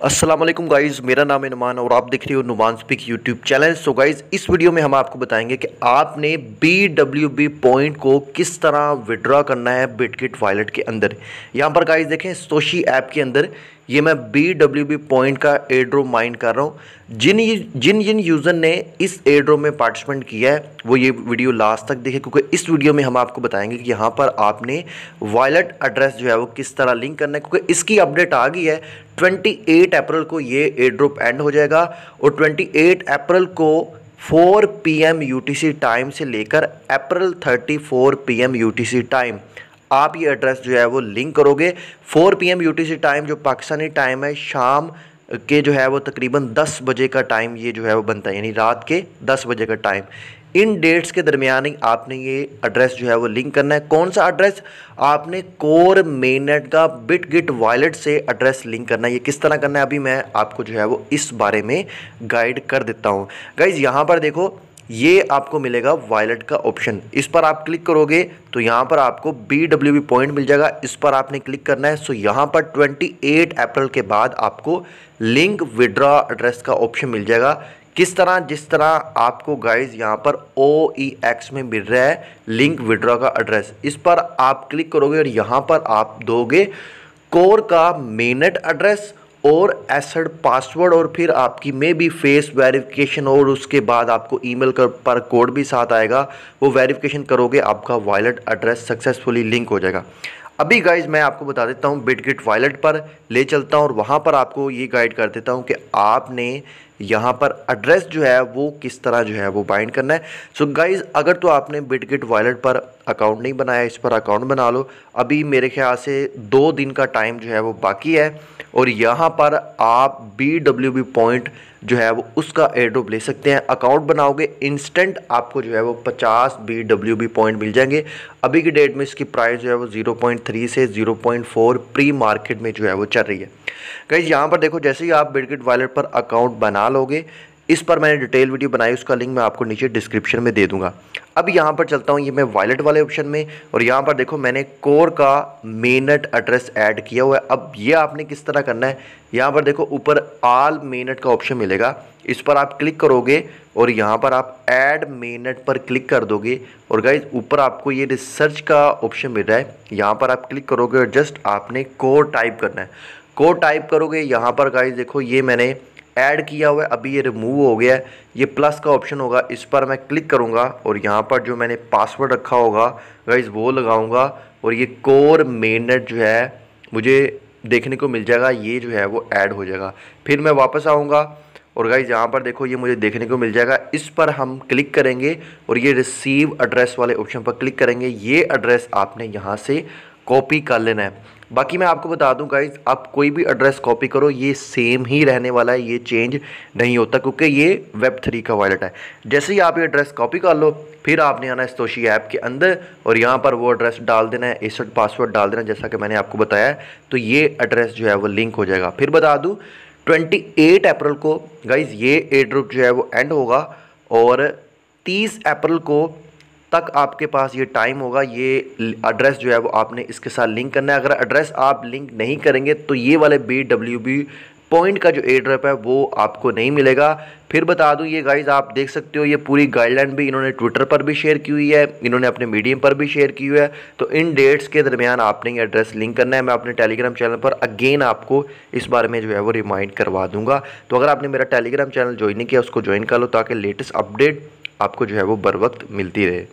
वालेकुम गाइज़ मेरा नाम है नुमान और आप देख रहे हो Numan speak YouTube channel so guys इस वीडियो में हम आपको बताएँगे कि आपने बी डब्ल्यू बी पॉइंट को किस तरह विड्रा करना है बिटकिट वॉलेट के अंदर। यहाँ पर गाइज़ देखें सोशी ऐप के अंदर ये मैं बी डब्ल्यू बी पॉइंट का एड्रो माइंड कर रहा हूँ। जिन जिन जिन यूज़र ने इस एड्रो में पार्टिसिपेंट किया है, वो ये वीडियो लास्ट तक देखे, क्योंकि इस वीडियो में हम आपको बताएँगे कि यहाँ पर आपने वॉलेट एड्रेस जो है वो किस तरह लिंक करना है, क्योंकि इसकी अपडेट आ गई है। 28 अप्रैल को ये एड्रोप एंड हो जाएगा और 28 अप्रैल को 4 पीएम यूटीसी टाइम से लेकर अप्रैल 34 पीएम यूटीसी टाइम आप ये एड्रेस जो है वो लिंक करोगे। 4 पीएम यूटीसी टाइम जो पाकिस्तानी टाइम है, शाम के जो है वो तकरीबन 10 बजे का टाइम ये जो है वो बनता है, यानी रात के 10 बजे का टाइम इन डेट्स के दरमियान ही आपने ये एड्रेस जो है वो लिंक करना है। कौन सा एड्रेस आपने कोर मेनट का बिट गिट वॉलेट से एड्रेस लिंक करना है। ये किस तरह करना है? अभी मैं आपको जो है वो इस बारे में गाइड कर देता हूँ। गाइज़ यहाँ पर देखो ये आपको मिलेगा वॉलेट का ऑप्शन इस पर आप क्लिक करोगे तो यहाँ पर आपको बी डब्ल्यू बी पॉइंट मिल जाएगा। इस पर आपने क्लिक करना है सो यहाँ पर 28 अप्रैल के बाद आपको लिंक विड्रॉ एड्रेस का ऑप्शन मिल जाएगा। किस तरह, जिस तरह आपको गाइज़ यहाँ पर ओ ई एक्स में मिल रहा है लिंक विड्रॉ का एड्रेस इस पर आप क्लिक करोगे और यहाँ पर आप दोगे कोर का मेनट एड्रेस और एसड पासवर्ड और फिर आपकी मे बी फेस वेरिफिकेशन और उसके बाद आपको ईमेल पर कोड भी साथ आएगा, वो वेरिफिकेशन करोगे, आपका वॉलेट एड्रेस सक्सेसफुली लिंक हो जाएगा। अभी गाइज़ मैं आपको बता देता हूँ बिटगिट वॉलेट पर ले चलता हूँ और वहाँ पर आपको ये गाइड कर देता हूँ कि आपने यहाँ पर एड्रेस जो है वो किस तरह जो है वो बाइंड करना है। सो so गाइज़ अगर तो आपने बिटगिट वॉलेट पर अकाउंट नहीं बनाया, इस पर अकाउंट बना लो। अभी मेरे ख्याल से दो दिन का टाइम जो है वो बाकी है और यहाँ पर आप बी डब्ल्यू बी पॉइंट जो है वो उसका एड्रोप ले सकते हैं। अकाउंट बनाओगे इंस्टेंट आपको जो है वो 50 बी डब्ल्यू बी पॉइंट मिल जाएँगे। अभी की डेट में इसकी प्राइस जो है वो 0.3 से 0.4 प्री मार्केट में जो है वो चल रही है। कहीं यहाँ पर देखो, जैसे ही आप बिटगिट वॉलेट पर अकाउंट बना लोगे, इस पर मैंने डिटेल वीडियो बनाई, उसका लिंक मैं आपको नीचे डिस्क्रिप्शन में दे दूँगा। अब यहाँ पर चलता हूँ, ये मैं वॉलेट वाले ऑप्शन में, और यहाँ पर देखो, मैंने कोर का मेनट एड्रेस ऐड किया हुआ है। अब ये आपने किस तरह करना है? यहाँ पर देखो, ऊपर आल मेनट का ऑप्शन मिलेगा। इस पर आप क्लिक करोगे, और यहाँ पर आप ऐड मेनट पर क्लिक कर दोगे। और गाइज़ ऊपर आपको ये रिसर्च का ऑप्शन मिल रहा है। यहाँ पर आप क्लिक करोगे और जस्ट आपने कोर टाइप करना है। कोड टाइप करोगे, यहाँ पर गाइज़ देखो, ये मैंने ऐड किया हुआ है, अभी ये रिमूव हो गया है, ये प्लस का ऑप्शन होगा, इस पर मैं क्लिक करूँगा, और यहाँ पर जो मैंने पासवर्ड रखा होगा गाइज़ वो लगाऊँगा, और ये कोर मेनट जो है, मुझे देखने को मिल जाएगा, ये जो है वो ऐड हो जाएगा। फिर मैं वापस आऊँगा, और गाइज़ यहाँ पर देखो, ये मुझे देखने को मिल जाएगा, इस पर हम क्लिक करेंगे, और ये रिसीव एड्रेस वाले ऑप्शन पर क्लिक करेंगे, ये एड्रेस आपने यहाँ से कॉपी कर लेना है। बाकी मैं आपको बता दूँ गाइज़ आप कोई भी एड्रेस कॉपी करो, ये सेम ही रहने वाला है, ये चेंज नहीं होता, क्योंकि ये वेब थ्री का वॉलेट है। जैसे ही आप ये एड्रेस कॉपी कर लो, फिर आपने आना है स्तोशी ऐप के अंदर, और यहाँ पर वो एड्रेस डाल देना है एसड पासवर्ड डाल देना जैसा कि मैंने आपको बताया तो ये एड्रेस जो है वो लिंक हो जाएगा। फिर बता दूँ ट्वेंटी अप्रैल को गाइज़ ये एड्रोप जो है वो एंड होगा, और तीस अप्रैल को तक आपके पास ये टाइम होगा, ये एड्रेस जो है वो आपने इसके साथ लिंक करना है। अगर एड्रेस आप लिंक नहीं करेंगे तो ये वाले बी डब्ल्यू बी पॉइंट का जो एड्रेप है, वो आपको नहीं मिलेगा। फिर बता दूँ, ये गाइज़ आप देख सकते हो, ये पूरी गाइडलाइन भी इन्होंने ट्विटर पर भी शेयर की हुई है, इन्होंने अपने मीडियम पर भी शेयर की हुई है। तो इन डेट्स के दरमियान आपने ये एड्रेस लिंक करना है। मैं अपने टेलीग्राम चैनल पर अगेन आपको इस बारे में जो है वो रिमाइंड करवा दूँगा। तो अगर आपने मेरा टेलीग्राम चैनल ज्वाइन नहीं किया, उसको ज्वाइन कर लो ताकि लेटेस्ट अपडेट आपको जो है वो बर वक्त मिलती रहे।